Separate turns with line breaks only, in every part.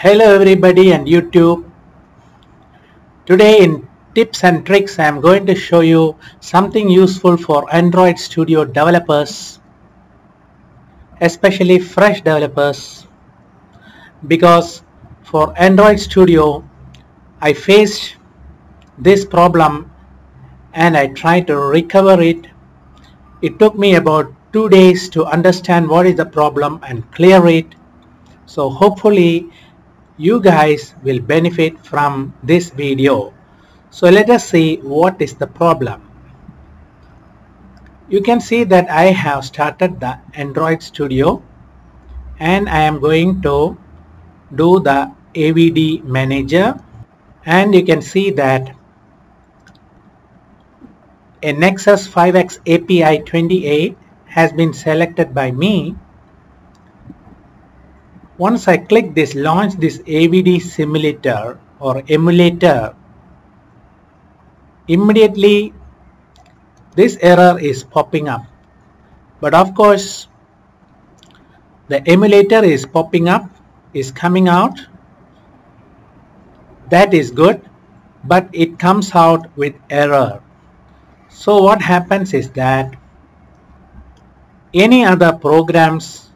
Hello everybody and YouTube. Today in tips and tricks I am going to show you something useful for Android Studio developers especially fresh developers because for Android Studio I faced this problem and I tried to recover it. It took me about two days to understand what is the problem and clear it. So hopefully you guys will benefit from this video. So let us see what is the problem. You can see that I have started the Android Studio and I am going to do the AVD manager and you can see that a Nexus 5X API 28 has been selected by me. Once I click this launch this AVD simulator or emulator, immediately this error is popping up. But of course, the emulator is popping up, is coming out. That is good, but it comes out with error. So what happens is that any other programs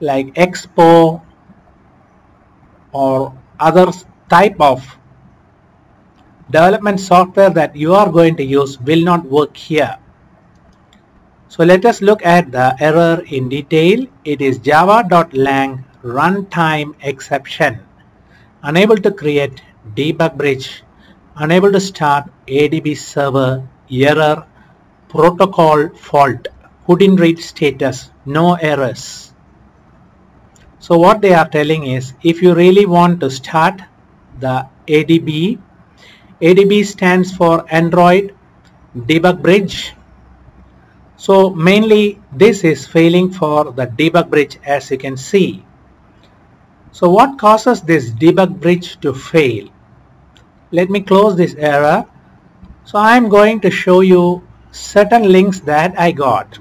like Expo or other type of development software that you are going to use will not work here. So let us look at the error in detail. It is java.lang runtime exception. Unable to create debug bridge unable to start ADB server error protocol fault couldn't read status no errors so what they are telling is if you really want to start the ADB ADB stands for Android debug bridge. So mainly this is failing for the debug bridge as you can see. So what causes this debug bridge to fail? Let me close this error. So I'm going to show you certain links that I got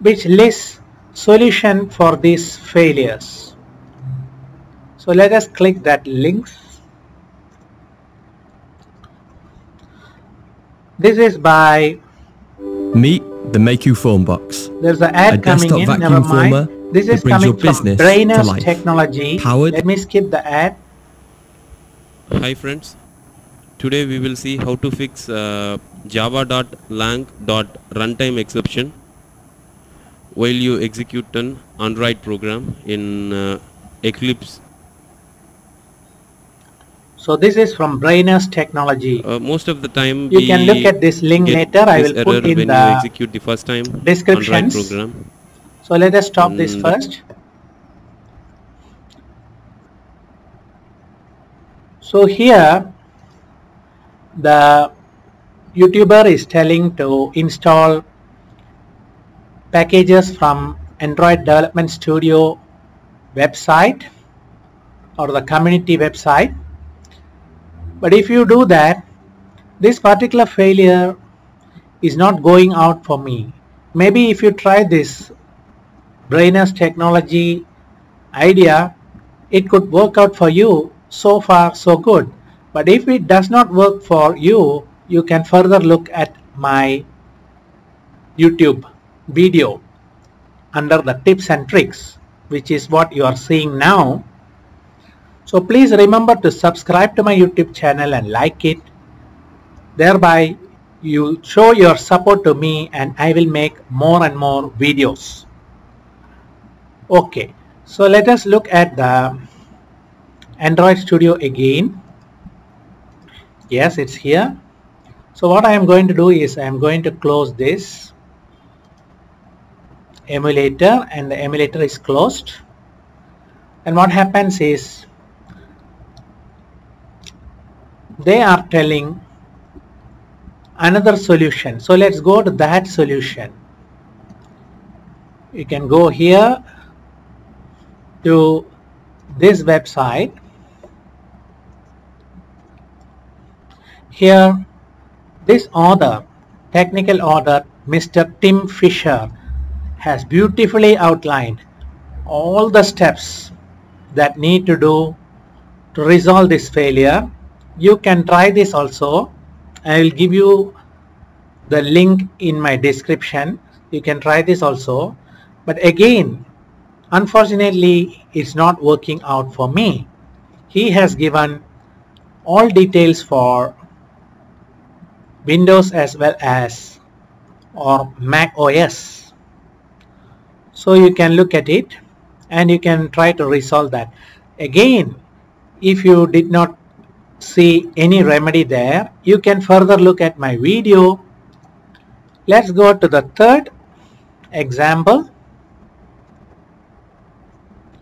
which lists solution for these failures. So let us click that links this is by
Meet the Make You Phone box.
there's an ad
A
coming
desktop
in
vacuum
never mind.
former
this is
brings
coming
your
from
business to
Brainers
life.
Technology.
Powered-
let me skip the ad.
Hi friends, today we will see how to fix uh, java.lang.runtime exception while you execute an Android program in uh, Eclipse.
so this is from Brainers Technology
Uh, most of the time
You can look at this link later. I will put in
when
the
you execute the first time
descriptions.
Program.
So let us stop this
Mm.
first. So here the YouTuber is telling to install packages from Android Development Studio website or the community website. But if you do that, this particular failure is not going out for me. Maybe if you try this Brainers technology idea, it could work out for you. So far, so good. But if it does not work for you, you can further look at my YouTube video under the tips and tricks, which is what you are seeing now. So please remember to subscribe to my YouTube channel and like it. Thereby, you show your support to me and I will make more and more videos. Okay, so let us look at the Android Studio again. Yes, it's here. So what I am going to do is I am going to close this emulator and the emulator is closed. And what happens is they are telling another solution. So let's go to that solution. You can go here to this website here this author technical author Mr. Tim Fisher has beautifully outlined all the steps that need to do to resolve this failure. You can try this also. I will give you the link in my description. You can try this also. But again, unfortunately, it's not working out for me. He has given all details for Windows as well as or Mac OS. So you can look at it and you can try to resolve that. Again, if you did not see any remedy there, you can further look at my video. Let's go to the third example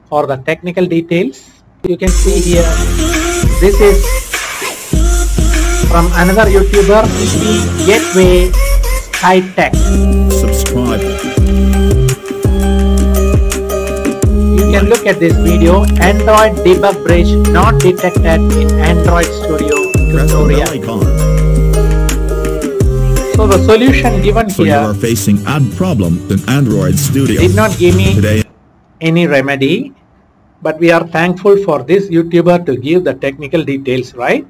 or the technical details. You can see here, this is from another YouTuber, Gateway High Tech.
subscribe,
can look at this video, Android debug bridge not detected in Android Studio
press the bell
tutorial. So the solution given
So you are facing ad problem in Android Studio.
did not give me
Today,
any remedy, but we are thankful for this YouTuber to give the technical details, right?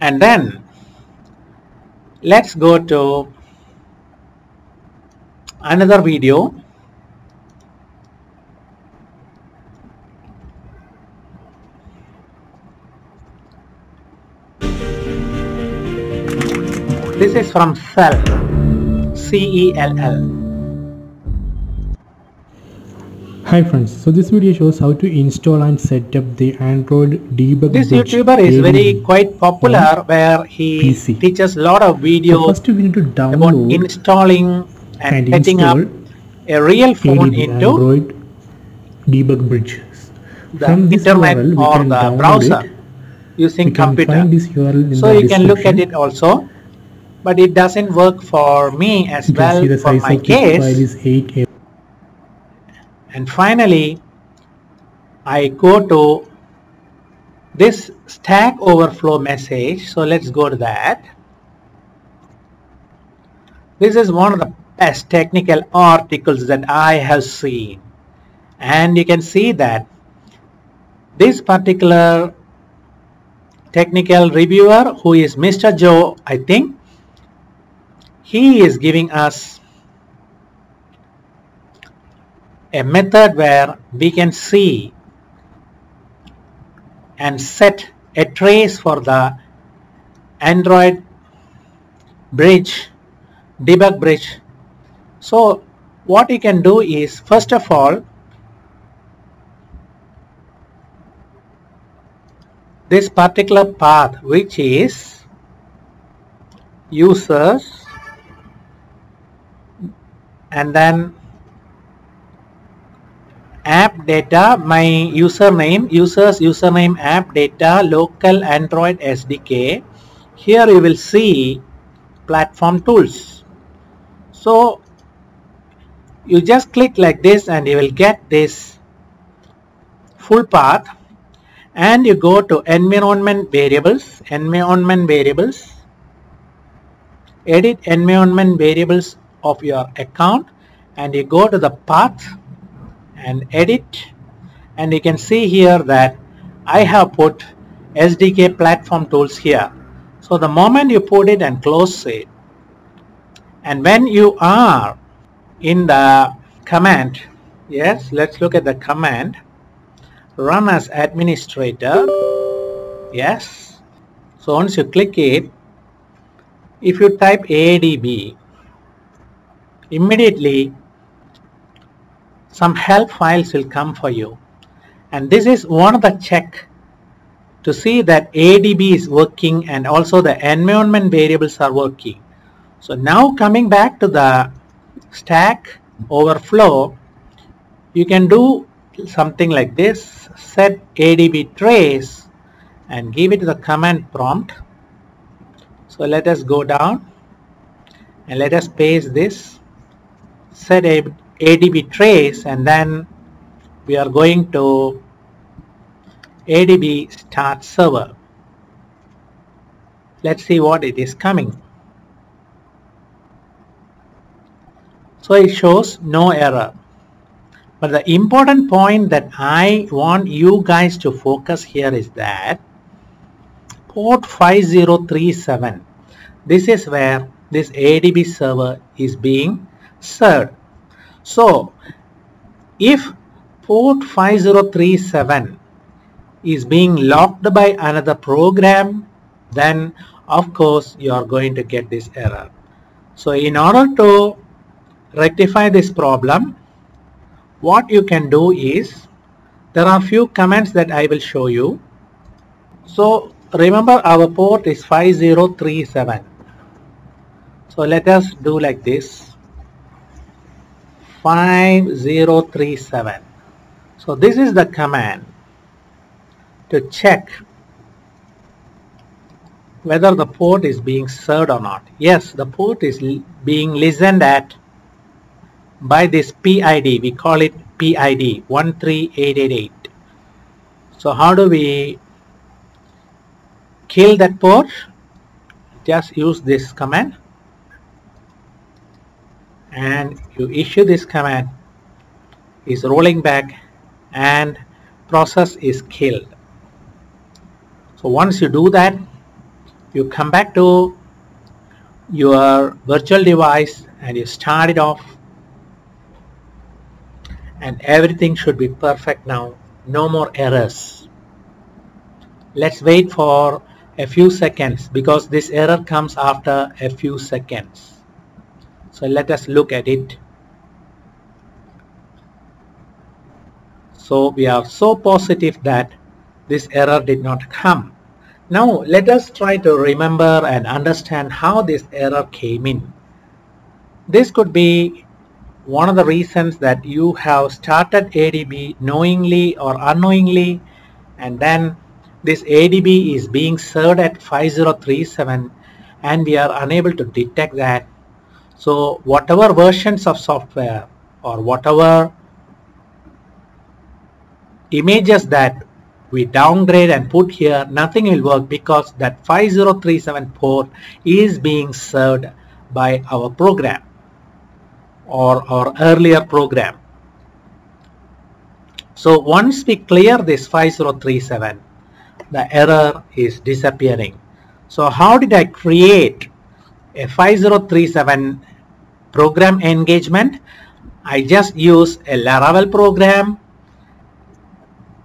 And then let's go to another video. This is from Cell, C-E-L-L.
Hi friends, so this video shows how to install and set up the Android debug
This YouTuber is very quite popular where he
PC.
teaches a lot of
So
videos
first we need to
about
download
installing and,
and
setting up a real phone
ADB
into
Android debug bridge.
the
From this
internet
URL,
or the browser
it.
using computer.
find this URL in
So you can look at it also, but it doesn't work for me as
You
well
the
for my
of this file
case.
is 8
And finally, I go to this Stack Overflow message. So let's go to that. This is one of the best technical articles that I have seen. And you can see that this particular technical reviewer who is Mr. Joe, I think, he is giving us a method where we can see and set a trace for the Android bridge, debug bridge. So what you can do is first of all this particular path which is users and then app data my username users username app data local android sdk here you will see platform tools. So you just click like this and you will get this full path. And you go to environment variables environment variables edit environment variables of your account and you go to the path and edit. And you can see here that I have put SDK platform tools here. So the moment you put it and close it and when you are in the command yes let's look at the command. Run as administrator yes. So once you click it if you type ADB immediately some help files will come for you. And this is one of the check to see that ADB is working and also the environment variables are working. So now coming back to the stack overflow you can do something like this. Set ADB trace and give it the command prompt. So let us go down and let us paste this set a ADB trace and then we are going to ADB start server. Let's see what it is coming. So it shows no error. But the important point that I want you guys to focus here is that port 5037, this is where this ADB server is being served. So if port 5037 is being locked by another program, then of course you are going to get this error. So in order to rectify this problem, what you can do is there are few commands that I will show you so remember our port is 5037 so let us do like this 5037 so this is the command to check whether the port is being served or not yes the port is being listened at by this PID. We call it PID 13888. So how do we kill that port? Just use this command and you issue this command is rolling back and process is killed. So once you do that, you come back to your virtual device and you start it off. And everything should be perfect now. No more errors. Let's wait for a few seconds because this error comes after a few seconds so let us look at it. So we are so positive that this error did not come. Now let us try to remember and understand how this error came in. This could be one of the reasons that you have started ADB knowingly or unknowingly and then this ADB is being served at 5037 and we are unable to detect that. So whatever versions of software or whatever images that we downgrade and put here nothing will work because that 5037 port is being served by our program or our earlier program. So once we clear this 5037, the error is disappearing. So how did I create a 5037 program engagement? I just use a Laravel program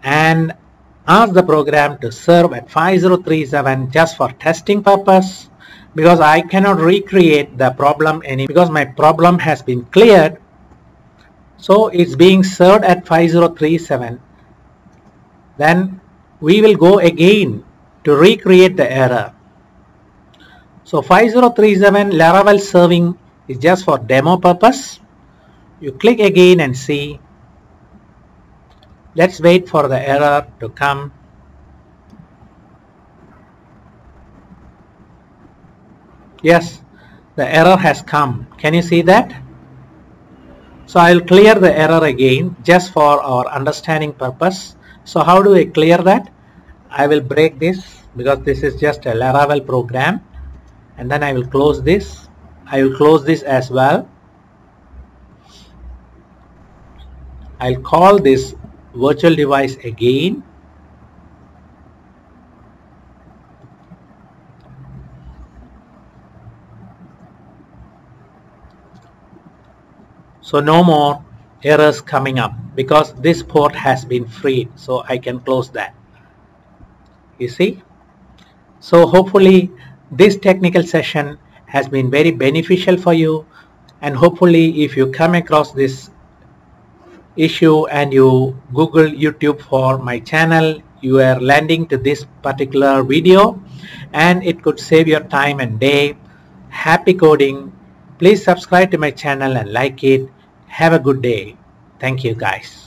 and ask the program to serve at 5037 just for testing purpose because I cannot recreate the problem any because my problem has been cleared. So it's being served at 5037 then we will go again to recreate the error so 5037 Laravel serving is just for demo purpose you click again and see let's wait for the error to come Yes, the error has come. Can you see that? So I'll clear the error again just for our understanding purpose. So how do I clear that? I will break this because this is just a Laravel program and then I will close this. I will close this as well. I'll call this virtual device again So no more errors coming up because this port has been freed. So I can close that. You see? So hopefully this technical session has been very beneficial for you and hopefully if you come across this issue and you Google YouTube for my channel you are landing to this particular video and it could save your time and day. Happy coding. Please subscribe to my channel and like it have a good day. Thank you guys.